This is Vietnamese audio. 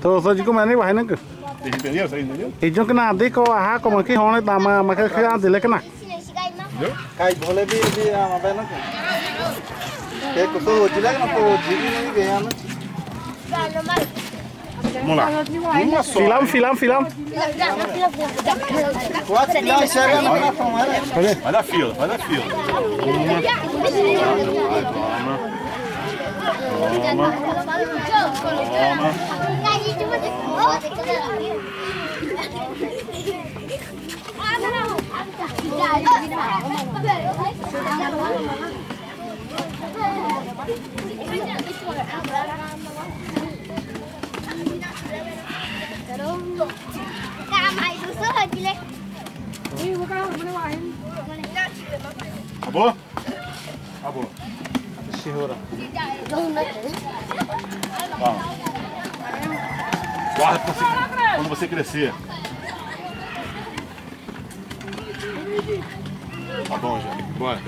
Tô só de como é nem vai, né? Vocês entenderam? Vocês entenderam? E de que na de ko ha como que hone ta ma ma que que ante le que na. Entendeu? Kai bole bi bi ama ba na ko. Ke ko to jila na ko jigi ni ge ana. Vamos lá. Uma só. Filam filam filam. Quatro kiló chega na fama. Vai na fila, vai na fila. Acabou? Acabou. Shihora. Vamos. Guarda pra você, quando você crescer. Tá bom já. Bora.